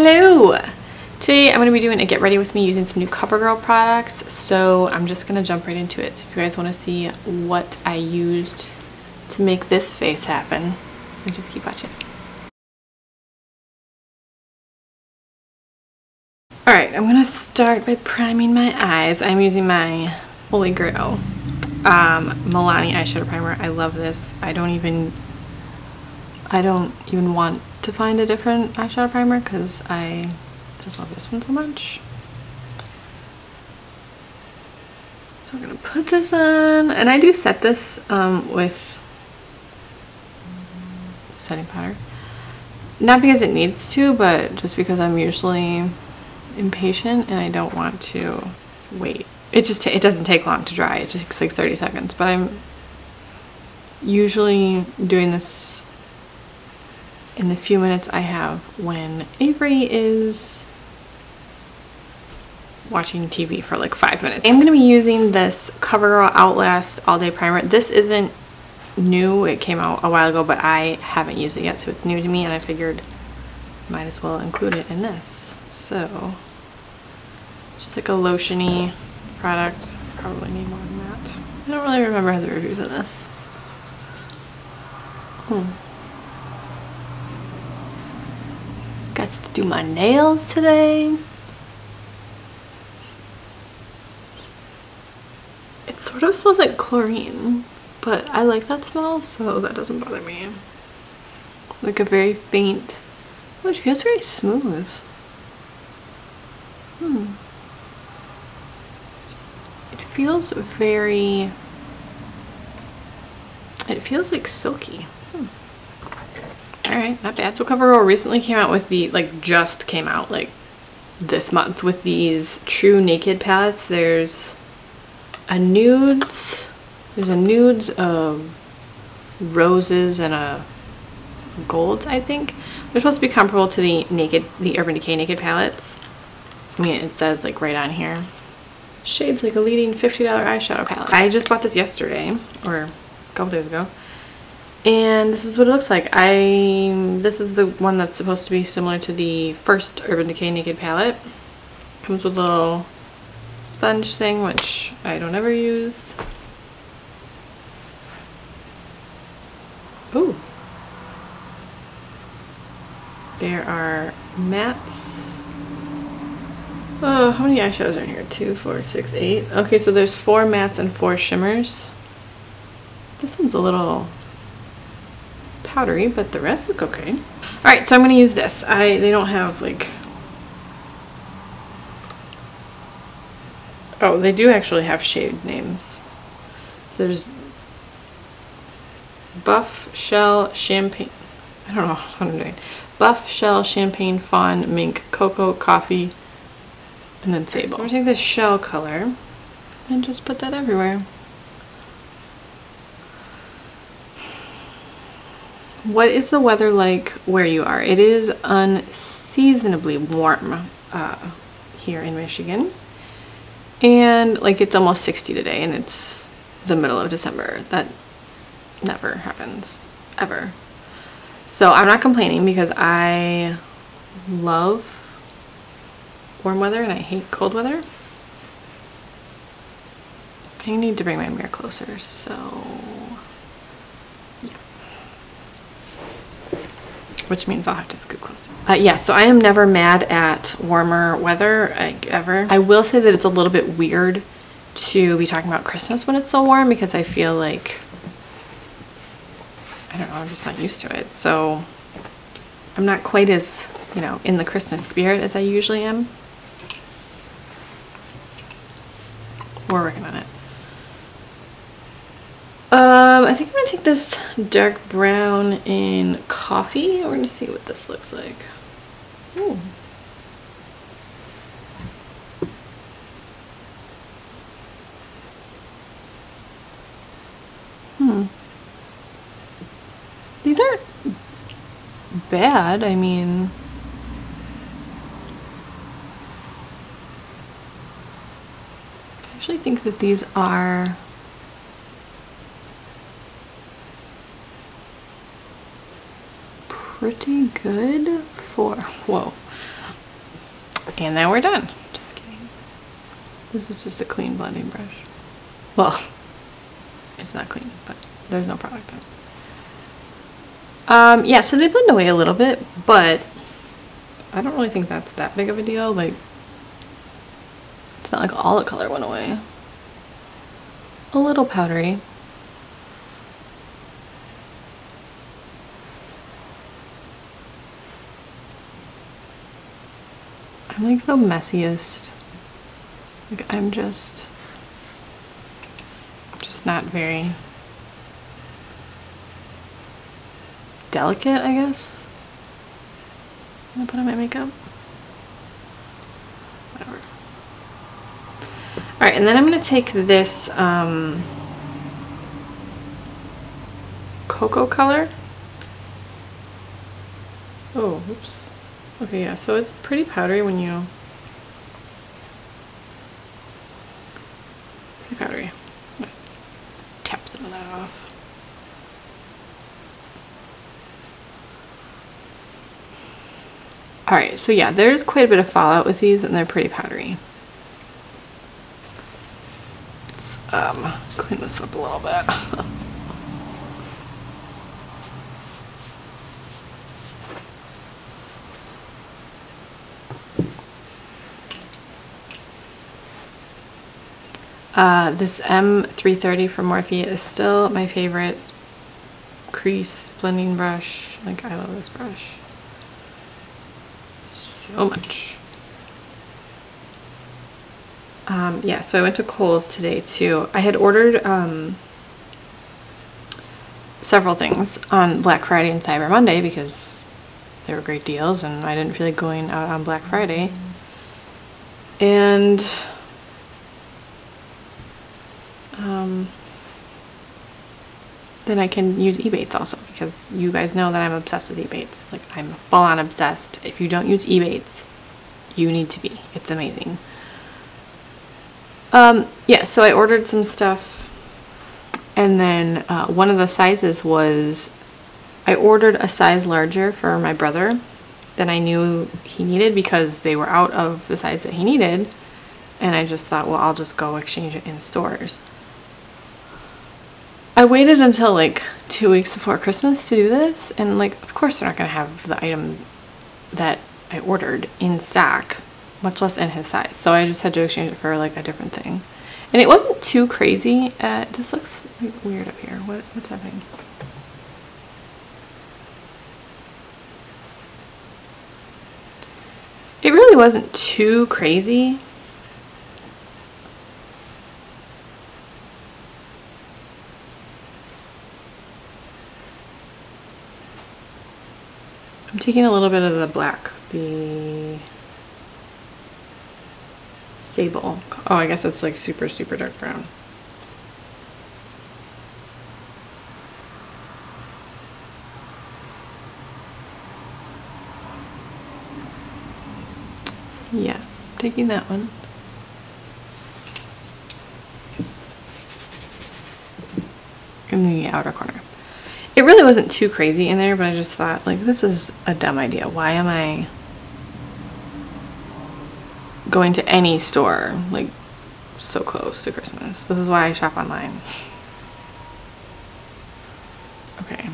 Hello! Today I'm going to be doing a get ready with me using some new CoverGirl products, so I'm just going to jump right into it. So if you guys want to see what I used to make this face happen, then just keep watching. Alright, I'm going to start by priming my eyes. I'm using my Holy Grail um, Milani eyeshadow primer. I love this. I don't even I don't even want to find a different eyeshadow primer because I just love this one so much. So I'm gonna put this on, and I do set this um, with setting powder. Not because it needs to, but just because I'm usually impatient and I don't want to wait. It just it doesn't take long to dry. It takes like 30 seconds, but I'm usually doing this in the few minutes I have when Avery is watching TV for like five minutes. I'm going to be using this CoverGirl Outlast All Day Primer. This isn't new. It came out a while ago, but I haven't used it yet, so it's new to me, and I figured might as well include it in this. So, just like a lotiony product. Probably need more than that. I don't really remember the reviews of this. Hmm. To do my nails today. It sort of smells like chlorine, but I like that smell, so that doesn't bother me. Like a very faint, it feels very smooth. Hmm. It feels very, it feels like silky. Alright, not bad. So CoverGirl recently came out with the, like just came out like this month with these TruNaked palettes. There's a nudes, there's a nudes of roses and a golds, I think. They're supposed to be comparable to the Naked, the Urban Decay Naked palettes. I mean, it says like right on here. Shades like a leading $50 eyeshadow palette. I just bought this yesterday, or a couple days ago and this is what it looks like. I This is the one that's supposed to be similar to the first Urban Decay Naked palette. Comes with a little sponge thing, which I don't ever use. Ooh. There are mattes. Oh, uh, how many eyeshadows are in here? Two, four, six, eight. Okay, so there's four mattes and four shimmers. This one's a little powdery, but the rest look okay. All right, so I'm going to use this. I They don't have like... Oh, they do actually have shade names. So there's Buff, Shell, Champagne. I don't know what I'm doing. Buff, Shell, Champagne, Fawn, Mink, Cocoa, Coffee, and then Sable. So I'm to take this shell color and just put that everywhere. What is the weather like where you are? It is unseasonably warm uh, here in Michigan. And like it's almost 60 today and it's the middle of December. That never happens, ever. So I'm not complaining because I love warm weather and I hate cold weather. I need to bring my mirror closer, so which means I'll have to scoot closer. Uh, yeah, so I am never mad at warmer weather, like, ever. I will say that it's a little bit weird to be talking about Christmas when it's so warm because I feel like, I don't know, I'm just not used to it. So I'm not quite as, you know, in the Christmas spirit as I usually am. We're working on it. Um, I think I'm going to take this dark brown in coffee. We're going to see what this looks like. Ooh. Hmm. These aren't bad. I mean... I actually think that these are pretty good for, whoa, And now we're done. Just kidding. This is just a clean blending brush. Well, it's not clean, but there's no product on it. Um, yeah, so they blend away a little bit, but I don't really think that's that big of a deal. Like, it's not like all the color went away. A little powdery. I'm like the messiest. Like I'm just just not very delicate, I guess. I'm gonna put on my makeup. Whatever. Alright, and then I'm gonna take this um, cocoa color. Oh, oops. Okay, yeah, so it's pretty powdery when you... Pretty powdery. Tap some of that off. Alright, so yeah, there's quite a bit of fallout with these and they're pretty powdery. Let's um, clean this up a little bit. Uh, this M330 from Morphe is still my favorite crease blending brush. Like, I love this brush so much. Um, yeah, so I went to Kohl's today too. I had ordered um, several things on Black Friday and Cyber Monday because they were great deals and I didn't feel like going out on Black Friday. And um, then I can use Ebates also because you guys know that I'm obsessed with Ebates. Like I'm full on obsessed. If you don't use Ebates, you need to be. It's amazing. Um, yeah, so I ordered some stuff and then uh, one of the sizes was I ordered a size larger for my brother than I knew he needed because they were out of the size that he needed and I just thought well I'll just go exchange it in stores. I waited until like two weeks before Christmas to do this, and like, of course, they're not gonna have the item that I ordered in stock, much less in his size. So I just had to exchange it for like a different thing, and it wasn't too crazy. Uh, this looks like, weird up here. What what's happening? It really wasn't too crazy. Taking a little bit of the black, the sable. Oh, I guess it's like super, super dark brown. Yeah, taking that one. In the outer corner. It really wasn't too crazy in there, but I just thought, like, this is a dumb idea. Why am I going to any store, like, so close to Christmas? This is why I shop online. Okay.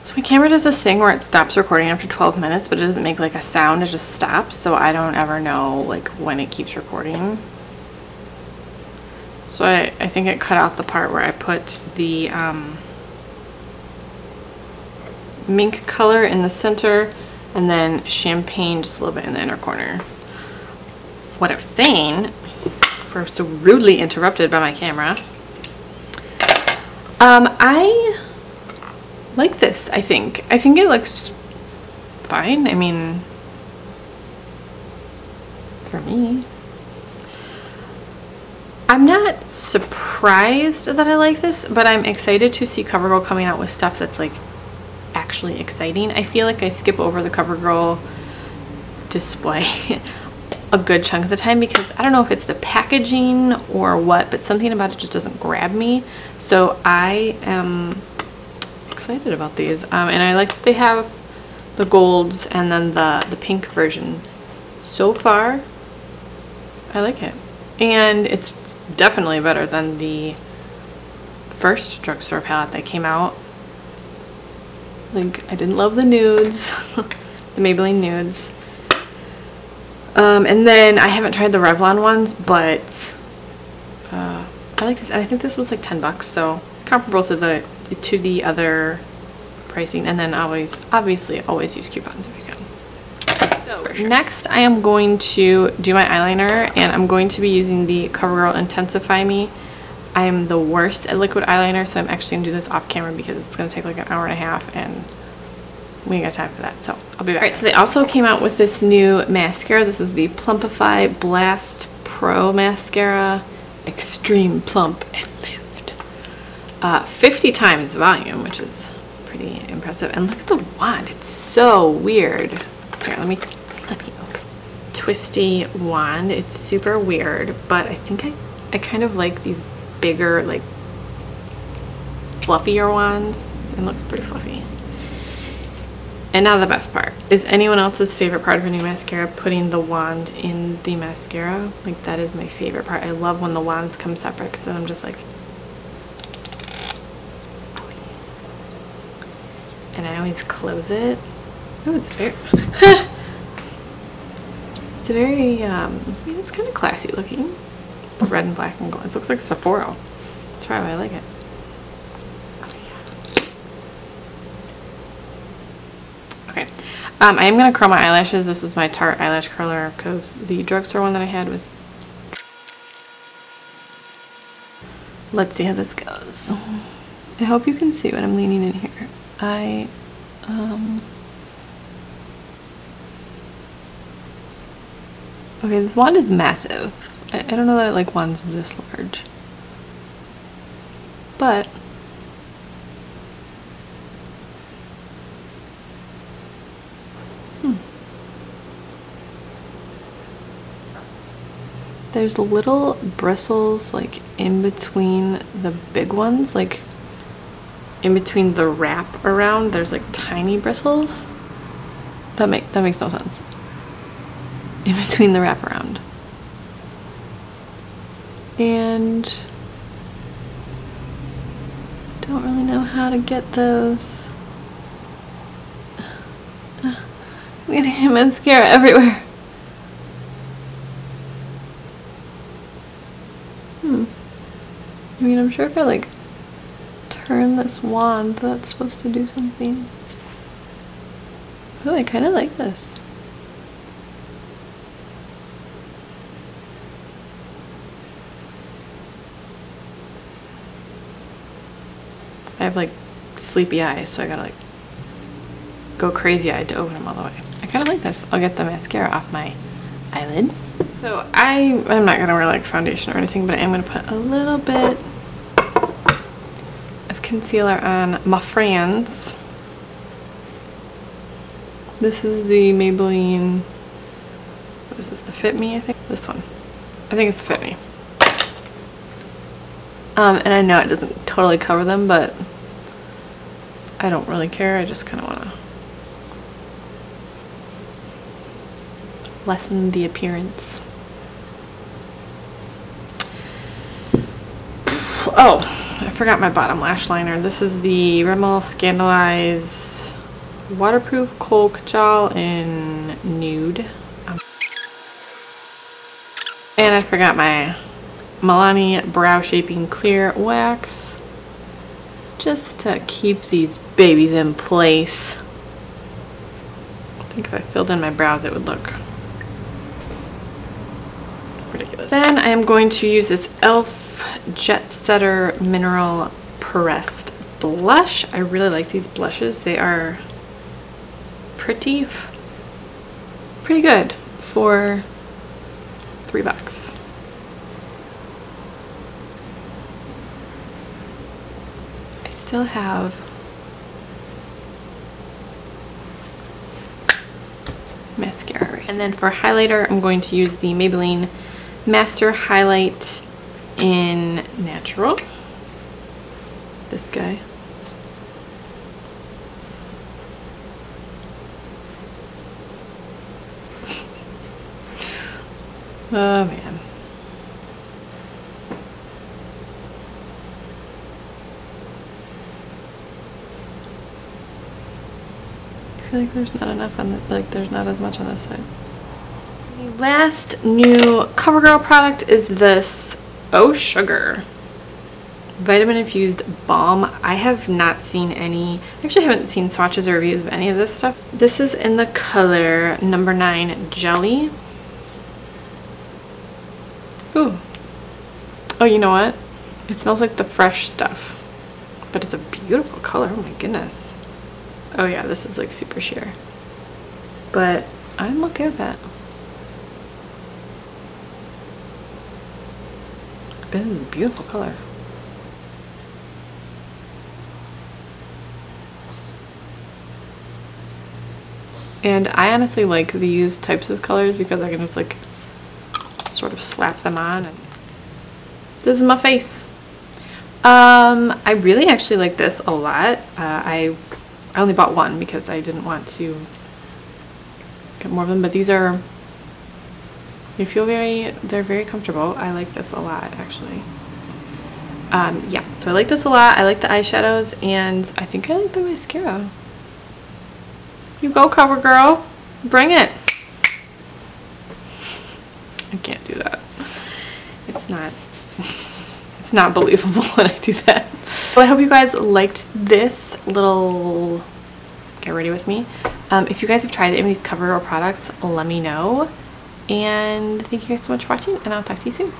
So my camera does this thing where it stops recording after 12 minutes, but it doesn't make like a sound, it just stops, so I don't ever know like when it keeps recording. So I, I think it cut out the part where I put the um, mink color in the center and then champagne just a little bit in the inner corner. What I was saying, for so rudely interrupted by my camera, um, I like this, I think. I think it looks fine. I mean, for me. I'm not surprised that I like this, but I'm excited to see CoverGirl coming out with stuff that's like actually exciting. I feel like I skip over the CoverGirl display a good chunk of the time because I don't know if it's the packaging or what, but something about it just doesn't grab me. So I am excited about these. Um, and I like that they have the golds and then the, the pink version. So far, I like it. And it's definitely better than the first drugstore palette that came out. Like, I didn't love the nudes, the Maybelline nudes. Um, and then I haven't tried the Revlon ones, but uh, I like this. And I think this was like 10 bucks, so comparable to the to the other pricing. And then always, obviously, always use coupons if. Next, I am going to do my eyeliner, and I'm going to be using the CoverGirl Intensify Me. I'm the worst at liquid eyeliner, so I'm actually going to do this off camera because it's going to take like an hour and a half, and we ain't got time for that, so I'll be back. Alright, so they also came out with this new mascara. This is the Plumpify Blast Pro Mascara. Extreme Plump and Lift. Uh, 50 times volume, which is pretty impressive. And look at the wand. It's so weird. Here, let me. Twisty wand. It's super weird, but I think I, I kind of like these bigger, like, fluffier wands. It looks pretty fluffy. And now the best part. Is anyone else's favorite part of a new mascara putting the wand in the mascara? Like that is my favorite part. I love when the wands come separate because then I'm just like... And I always close it. Oh, it's very... it's very, um, it's kind of classy looking. Red and black and gold. It looks like Sephora. That's why I like it. Okay. Um, I am going to curl my eyelashes. This is my Tarte eyelash curler because the drugstore one that I had was... Let's see how this goes. I hope you can see what I'm leaning in here. I, um... Okay, this wand is massive. I, I don't know that I like wands this large. But hmm. There's little bristles like in between the big ones, like in between the wrap around, there's like tiny bristles. That make that makes no sense. In between the wraparound. And don't really know how to get those. I'm getting mascara everywhere. Hmm. I mean, I'm sure if I like turn this wand, that's supposed to do something. Oh, I kind of like this. I have like sleepy eyes, so I gotta like go crazy eyed to open them all the way. I kind of like this. I'll get the mascara off my eyelid. So I, I'm not gonna wear like foundation or anything, but I am gonna put a little bit of concealer on my friends. This is the Maybelline, what is this, the Fit Me, I think? This one. I think it's the Fit Me. Um, and I know it doesn't totally cover them, but I don't really care. I just kind of want to lessen the appearance. Oh, I forgot my bottom lash liner. This is the Rimmel ScandalEyes Waterproof Kohl Kajal in Nude. And I forgot my Milani Brow Shaping Clear Wax. Just to keep these babies in place. I think if I filled in my brows it would look ridiculous. Then I am going to use this e.l.f. Jet Setter Mineral Pressed Blush. I really like these blushes. They are pretty, pretty good for three bucks. still have mascara. And then for highlighter, I'm going to use the Maybelline Master Hi-Light in Natural. This guy. Oh man. Feel like there's not enough on the, like there's not as much on this side. The last new CoverGirl product is this Oh Sugar vitamin infused balm. I have not seen any, actually haven't seen swatches or reviews of any of this stuff. This is in the color number nine jelly. Ooh. Oh, you know what? It smells like the fresh stuff, but it's a beautiful color. Oh my goodness. Oh yeah, this is like super sheer. But I'm okay with that. This is a beautiful color. And I honestly like these types of colors because I can just like sort of slap them on and this is my face. Um, I really actually like this a lot. Uh, I, I only bought one because I didn't want to get more of them, but these are, they feel very, they're very comfortable. I like this a lot actually. Um, yeah, so I like this a lot. I like the eyeshadows and I think I like the mascara. You go, CoverGirl. Bring it. I can't do that. It's not, it's not believable when I do that. So I hope you guys liked this little get ready with me. Um, if you guys have tried any of these CoverGirl products, let me know. And thank you guys so much for watching, and I'll talk to you soon.